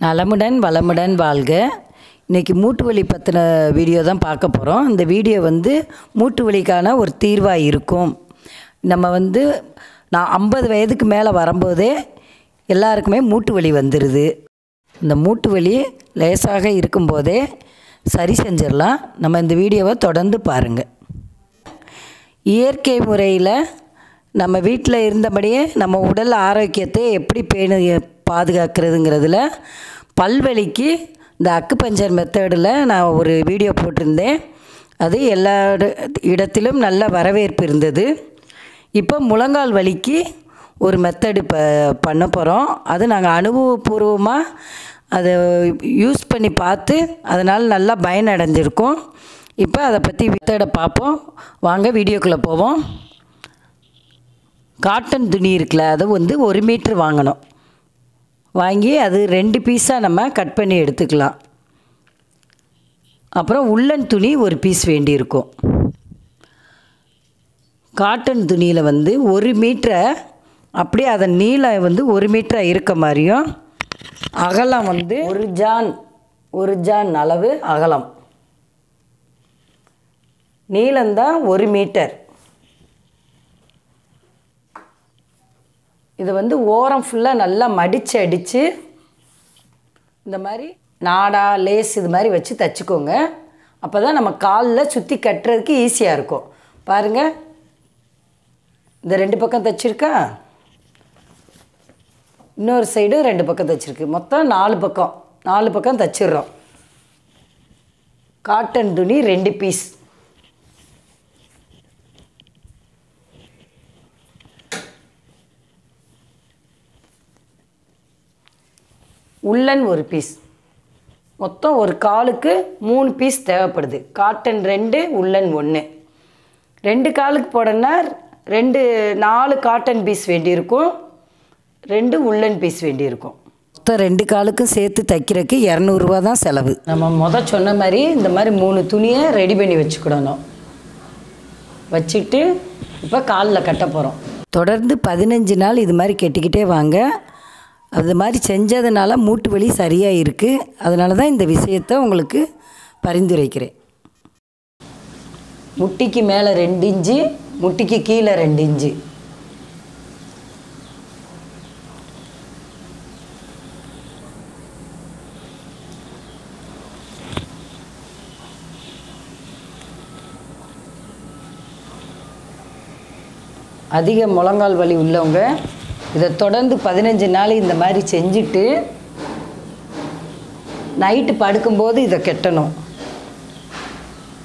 நலமுடன் வளமுடன் வாழ்க. இன்றைக்கி மூட்டு வலி பற்றின வீடியோ தான் பார்க்க போகிறோம் இந்த வீடியோ வந்து மூட்டு வலிக்கான ஒரு தீர்வாக இருக்கும். நம்ம வந்து நான் ஐம்பது வயதுக்கு மேலே வரும்போதே எல்லாருக்குமே மூட்டு வலி வந்துடுது இந்த மூட்டு வலி லேசாக இருக்கும்போதே சரி செஞ்சிடலாம். நம்ம இந்த வீடியோவை தொடர்ந்து பாருங்கள் இயற்கை முறையில் நம்ம வீட்டில் இருந்தபடியே நம்ம உடல் ஆரோக்கியத்தை எப்படி பேணு பாதுகாக்கிறதுங்கிறதுல பல்வலிக்கு இந்த அக்குபஞ்சர் மெத்தடில் நான் ஒரு வீடியோ போட்டிருந்தேன். அது எல்லா இடத்திலும் நல்ல வரவேற்பு இருந்தது. இப்போ முழங்கால் வலிக்கு ஒரு மெத்தடு ப பண்ண போகிறோம் அது நாங்கள் அனுபவபூர்வமாக அதை யூஸ் பண்ணி பார்த்து அதனால் நல்லா பயனடைஞ்சிருக்கோம். இப்போ அதை பற்றி மெத்தடை பார்ப்போம். வாங்க வீடியோக்குள்ளே போவோம். காட்டன் துணி இருக்குல்ல அதை வந்து ஒரு மீட்ரு வாங்கணும். வாங்கி அது ரெண்டு பீஸாக நம்ம கட் பண்ணி எடுத்துக்கலாம். அப்புறம் உள்ளன் துணி ஒரு பீஸ் வேண்டியிருக்கும். காட்டன் துணியில் வந்து ஒரு மீட்டரை அப்படியே அதன் நீளம் வந்து ஒரு மீட்டராக இருக்க மாதிரியும் அகலம் வந்து ஒரு ஜான் ஒரு ஜான் அளவு அகலம். நீளம்தான் ஒரு மீட்டர் இது வந்து ஓரம் ஃபுல்லாக நல்லா மடித்து அடித்து இந்த மாதிரி நாடா லேஸ் இது மாதிரி வச்சு தச்சுக்கோங்க. அப்போ தான் நம்ம காலில் சுற்றி கட்டுறதுக்கு ஈஸியாக இருக்கும். பாருங்கள் இந்த ரெண்டு பக்கம் தைச்சிருக்கா? இன்னொரு சைடு ரெண்டு பக்கம் தைச்சிருக்கு. மொத்தம் நாலு பக்கம். நாலு பக்கம் தைச்சிடுறோம். காட்டன் துணி ரெண்டு பீஸ் உள்ளன் ஒரு பீஸ் மொத்தம் ஒரு காலுக்கு மூணு பீஸ் தேவைப்படுது. காட்டன் ரெண்டு உள்ளன் ஒன்று ரெண்டு காலுக்கு போடணும்னா ரெண்டு நாலு காட்டன் பீஸ் வேண்டியிருக்கும். ரெண்டு உள்ளன் பீஸ் வேண்டியிருக்கும். மொத்தம் ரெண்டு காலுக்கும் சேர்த்து தைக்கிறதுக்கு இரநூறுவா தான் செலவு. நம்ம முத சொன்ன மாதிரி இந்த மாதிரி மூணு துணியை ரெடி பண்ணி வச்சுக்கிடணும். வச்சுட்டு இப்போ காலில் கட்ட போகிறோம் தொடர்ந்து பதினஞ்சு நாள் இது மாதிரி கட்டிக்கிட்டே வாங்க. அது மாதிரி செஞ்சதுனால மூட்டு வலி சரியாக இருக்குது அதனால தான் இந்த விஷயத்தை உங்களுக்கு பரிந்துரைக்கிறேன். முட்டிக்கு மேலே ரெண்டு இன்ச்சு முட்டிக்கு கீழே ரெண்டு இன்ச்சு. அதிக முழங்கால் வலி உள்ளவங்க இதை தொடர்ந்து பதினஞ்சு நாள் இந்த மாதிரி செஞ்சுட்டு நைட்டு படுக்கும்போது இதை கெட்டணும்.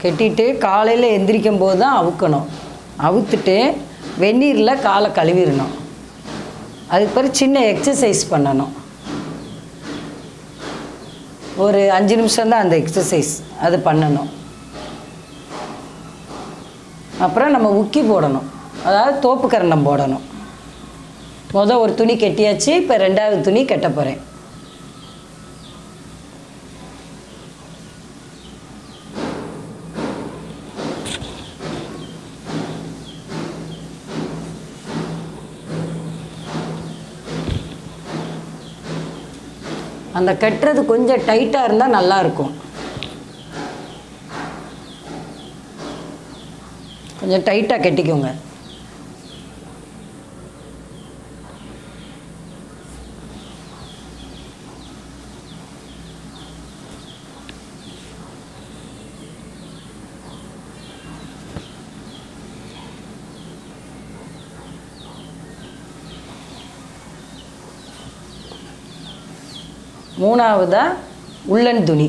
கெட்டிட்டு காலையில் எந்திரிக்கும் போது தான் அவுக்கணும். அவுத்துட்டு வெந்நீரில் காலை கழுவிடணும். அதுக்கு பிறகு சின்ன எக்ஸசைஸ் பண்ணணும். ஒரு அஞ்சு நிமிஷம் தான் அந்த எக்ஸசைஸ் அது பண்ணணும். அப்புறம் நம்ம உக்கி போடணும். அதாவது தோப்பு கரணம் போடணும். மொதல் ஒரு துணி கெட்டியாச்சு இப்போ ரெண்டாவது துணி கட்ட போகிறேன் அந்த கட்டுறது கொஞ்சம் டைட்டாக இருந்தால் நல்லாயிருக்கும் கொஞ்சம் டைட்டாக கட்டிக்கோங்க. மூணாவதா உள்ளன் துணி.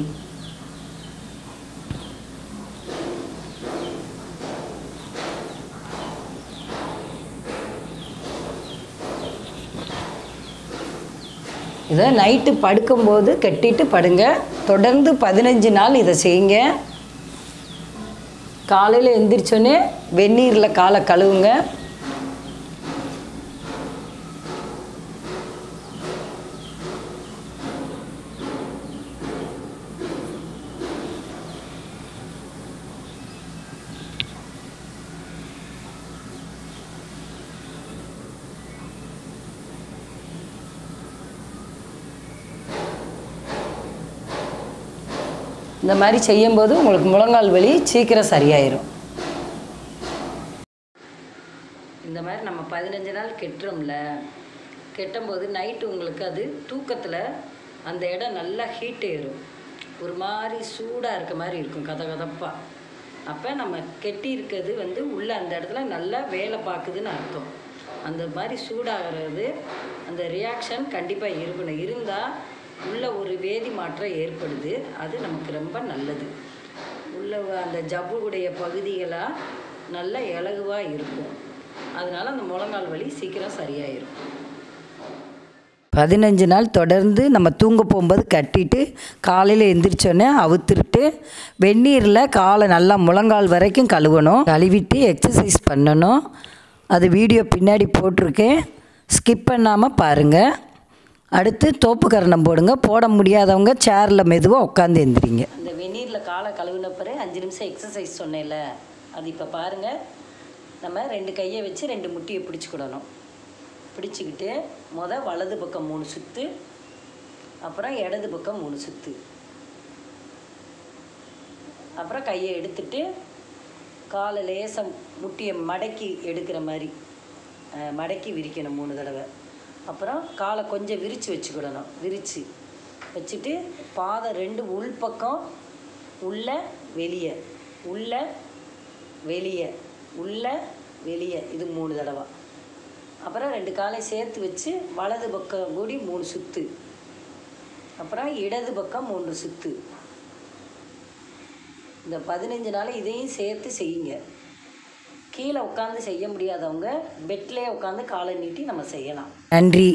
இதை நைட்டு படுக்கும்போது கட்டிட்டு படுங்க. தொடர்ந்து பதினஞ்சு நாள் இதை செய்யுங்க. காலையில் எந்திரிச்சோன்னே வெந்நீரில் காலை கழுவுங்க. இந்த மாதிரி செய்யும்போது உங்களுக்கு முழங்கால் வலி சீக்கிரம் சரியாயிரும். இந்த மாதிரி நம்ம பதினஞ்சு நாள் கெட்டுறோம்ல கெட்டும்போது நைட்டு உங்களுக்கு அது தூக்கத்தில் அந்த இடம் நல்லா ஹீட் ஏறும். ஒரு மாதிரி சூடாக இருக்க மாதிரி இருக்கும் கத கதப்பாக அப்போ நம்ம கெட்டி இருக்கிறது வந்து உள்ளே அந்த இடத்துல நல்லா வேலை பார்க்குதுன்னு அர்த்தம். அந்த மாதிரி சூடாகிறது அந்த ரியாக்ஷன் கண்டிப்பாக இருக்கணும். இருந்தால் உள்ள ஒரு வேதி மாற்றம் ஏற்படுது. அது நமக்கு ரொம்ப நல்லது. உள்ள அந்த ஜவ்வுடைய பகுதிகளாக நல்ல இலகுவாக இருக்கும். அதனால் அந்த முழங்கால் வலி சீக்கிரம் சரியாயிரும். பதினஞ்சு நாள் தொடர்ந்து நம்ம தூங்க போகும்போது கட்டிட்டு காலையில் எந்திரிச்சோன்னே அவுத்துட்டு வெந்நீரில் காலை நல்லா முழங்கால் வரைக்கும் கழுவணும். கழுவிட்டு எக்ஸசைஸ் பண்ணணும். அது வீடியோ பின்னாடி போட்டிருக்கேன். ஸ்கிப் பண்ணாமல் பாருங்கள் அடுத்து தோப்பு கரணம் போடுங்க. போட முடியாதவங்க சேரில் மெதுவாக உட்காந்து எந்திரிங்க. அந்த வெந்நீரில் காலை கழுவின பிறகு அஞ்சு நிமிஷம் எக்ஸசைஸ் சொன்னேன்ல. அது இப்போ பாருங்கள் நம்ம ரெண்டு கையை வச்சு ரெண்டு முட்டியை பிடிச்சிக்கிடணும் பிடிச்சிக்கிட்டு மொதல் வலது பக்கம் மூணு சுற்று அப்புறம் இடது பக்கம் மூணு சுற்று அப்புறம் கையை எடுத்துட்டு காலை லேசம் முட்டியை மடக்கி எடுக்கிற மாதிரி மடக்கி விரிக்கணும் மூணு தடவை. அப்புறம் காலை கொஞ்சம் விரித்து வச்சுக்கிடணும். விரித்து வச்சுட்டு பாதை ரெண்டு உள் பக்கம் உள்ள வெளியே. உள்ள வெளியே. உள்ள வெளியே. இது மூணு தடவை. அப்புறம் ரெண்டு காலை சேர்த்து வச்சு வலது பக்கம் கூடி மூணு சுற்று அப்புறம் இடது பக்கம் மூன்று சுற்று இந்த பதினஞ்சு நாள் இதையும் சேர்த்து செய்யுங்க. கீழே உட்காந்து செய்ய முடியாதவங்க பெட்லேயே உட்காந்து காலை நீட்டி நம்ம செய்யலாம். நன்றி.